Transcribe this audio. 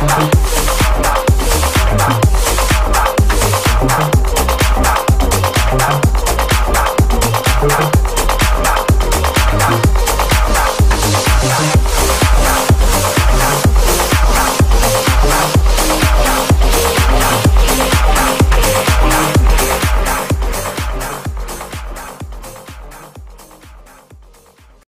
Bye.